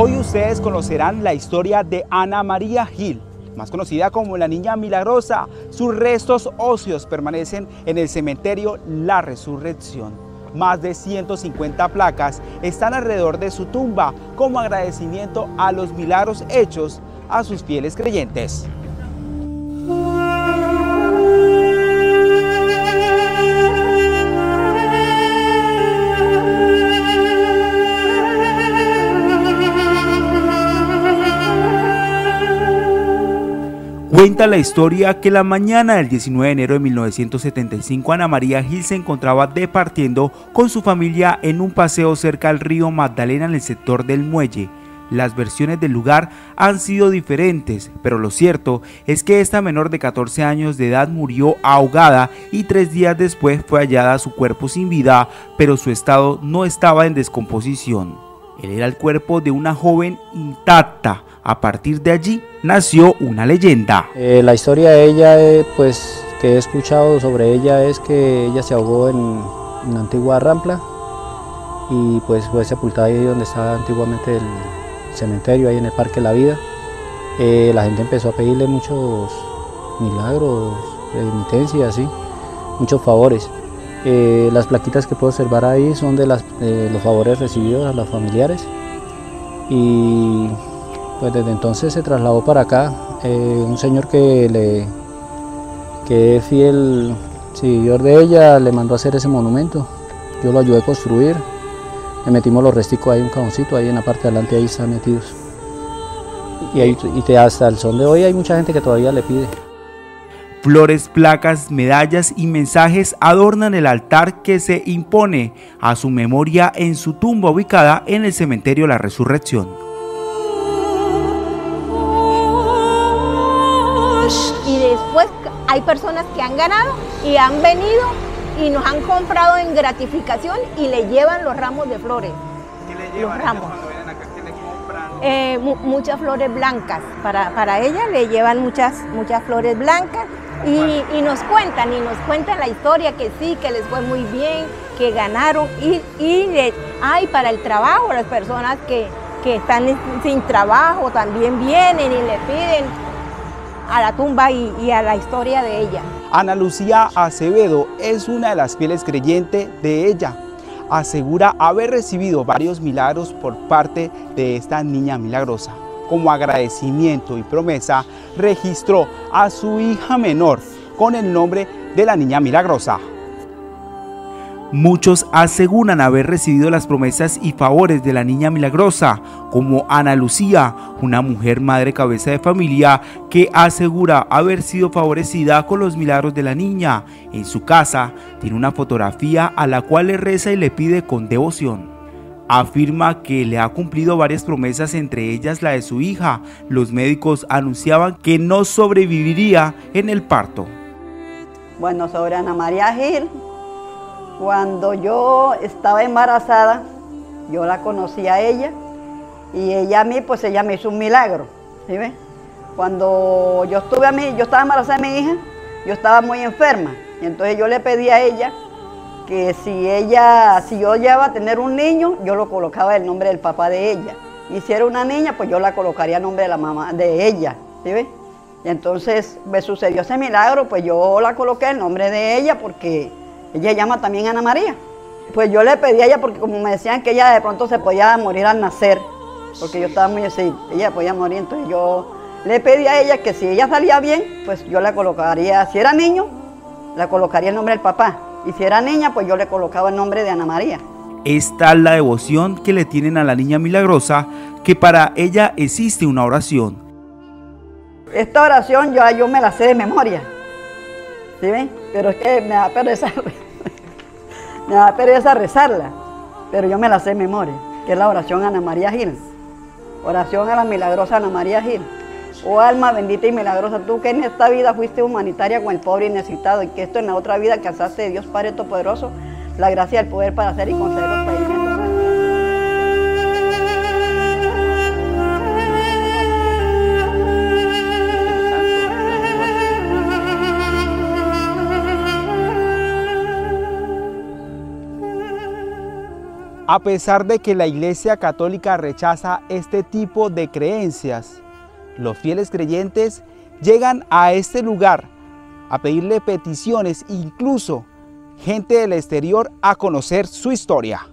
Hoy ustedes conocerán la historia de Ana María Gil, más conocida como la Niña Milagrosa. Sus restos óseos permanecen en el cementerio La Resurrección. Más de 150 placas están alrededor de su tumba como agradecimiento a los milagros hechos a sus fieles creyentes. Cuenta la historia que la mañana del 19 de enero de 1975 Ana María Gil se encontraba departiendo con su familia en un paseo cerca al río Magdalena en el sector del muelle. Las versiones del lugar han sido diferentes, pero lo cierto es que esta menor de 14 años de edad murió ahogada y tres días después fue hallada su cuerpo sin vida, pero su estado no estaba en descomposición. Él era el cuerpo de una joven intacta, a partir de allí nació una leyenda. Eh, la historia de ella, eh, pues que he escuchado sobre ella es que ella se ahogó en una antigua rampla y pues fue sepultada ahí donde estaba antiguamente el cementerio, ahí en el Parque La Vida. Eh, la gente empezó a pedirle muchos milagros, penitencias, así, muchos favores. las plaquitas que puedo observar ahí son de los favores recibidos a los familiares y pues desde entonces se trasladó para acá eh, un señor que, le, que es fiel seguidor de ella, le mandó a hacer ese monumento. Yo lo ayudé a construir, le metimos los resticos ahí, un cajoncito ahí en la parte de adelante, ahí están metidos. Y, y hasta el son de hoy hay mucha gente que todavía le pide. Flores, placas, medallas y mensajes adornan el altar que se impone a su memoria en su tumba ubicada en el cementerio La Resurrección. Y después hay personas que han ganado y han venido y nos han comprado en gratificación y le llevan los ramos de flores. ¿Qué le llevan los ramos? cuando vienen acá? ¿Qué le compran? Eh, muchas flores blancas. Para, para ella le llevan muchas, muchas flores blancas y, y, nos cuentan, y nos cuentan la historia que sí, que les fue muy bien, que ganaron y, y hay para el trabajo, las personas que, que están sin trabajo también vienen y le piden a la tumba y, a la historia de ella. Ana Lucía Acevedo es una de las fieles creyentes de ella. Asegura haber recibido varios milagros por parte de esta niña milagrosa. Como agradecimiento y promesa, registró a su hija menor con el nombre de la niña milagrosa. Muchos aseguran haber recibido las promesas y favores de la niña milagrosa, como Ana Lucía, una mujer madre cabeza de familia que asegura haber sido favorecida con los milagros de la niña. En su casa tiene una fotografía a la cual le reza y le pide con devoción. Afirma que le ha cumplido varias promesas, entre ellas la de su hija. Los médicos anunciaban que no sobreviviría en el parto. Bueno, sobre Ana María Gil, cuando yo estaba embarazada, yo la conocí a ella y ella a mí, pues ella me hizo un milagro. ¿sí Cuando yo estuve a mí, yo estaba embarazada de mi hija, yo estaba muy enferma. Y entonces yo le pedí a ella que si ella, si yo llevaba a tener un niño, yo lo colocaba el nombre del papá de ella. Y si era una niña, pues yo la colocaría el nombre de la mamá de ella. ¿sí Y entonces me sucedió ese milagro, pues yo la coloqué el nombre de ella porque ella llama también Ana María. Pues yo le pedí a ella porque como me decían que ella de pronto se podía morir al nacer, porque yo estaba muy así, ella podía morir, entonces yo le pedí a ella que si ella salía bien, pues yo la colocaría, si era niño, la colocaría el nombre del papá, y si era niña, pues yo le colocaba el nombre de Ana María. Esta es la devoción que le tienen a la niña milagrosa, que para ella existe una oración. Esta oración yo, yo me la sé de memoria. ¿Sí ven? Pero es que me da pereza, me da pereza rezarla. Pero yo me la sé de memoria, que es la oración Ana María Gil. Oración a la milagrosa Ana María Gil. Oh alma bendita y milagrosa, tú que en esta vida fuiste humanitaria con el pobre y necesitado, y que esto en la otra vida alcanzaste de Dios Padre Todopoderoso, la gracia y el poder para hacer y conceder los A pesar de que la Iglesia Católica rechaza este tipo de creencias, los fieles creyentes llegan a este lugar a pedirle peticiones, incluso gente del exterior, a conocer su historia.